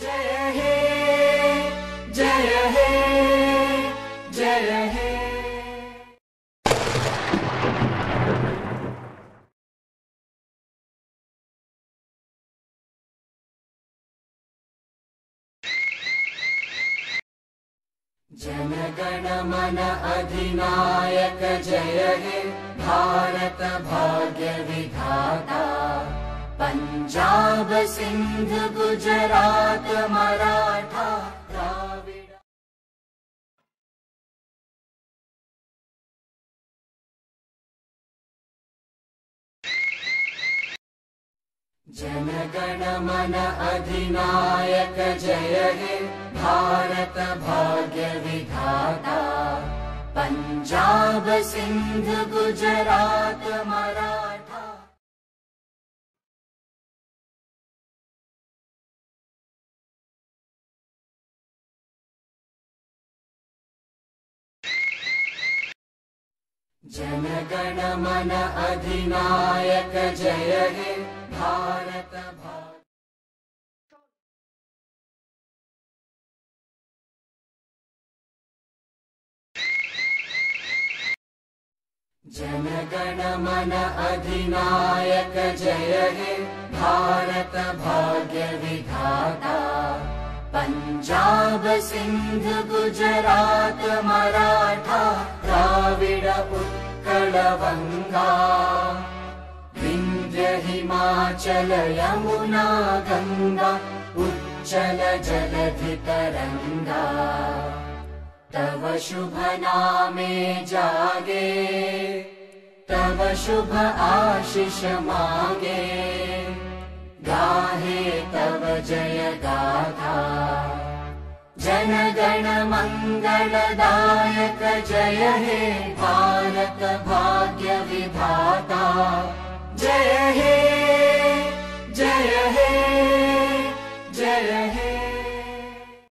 जय हे जय हे जय हे। अधिनायक जय हे भारत भाग्य विधाता। पञ्जाब सिन्ध गुजरात मराठा जनगण मन अधिनायक जय हे भारत भाग्य विधाता। पञ्जाब सिन्ध गुजरात मराठा जनगण मन अधिनायक जय हे भारत जनगण मन अधिनायक हे भारत भाग्य विधाता। पञ्जाब सिन्ध गुजरात द्राविड उत्कल वङ्गा विन्ध्य हिमाचल यमुना गङ्गा उच्चल जलधि तरङ्गा तव शुभ नामे जागे तव शुभ आशिष मागे। गाहे तव जय गाथा जनगणमङ्गलदायक जय हे भारत भाग्य विधाता। जय हे जय हे जय हे।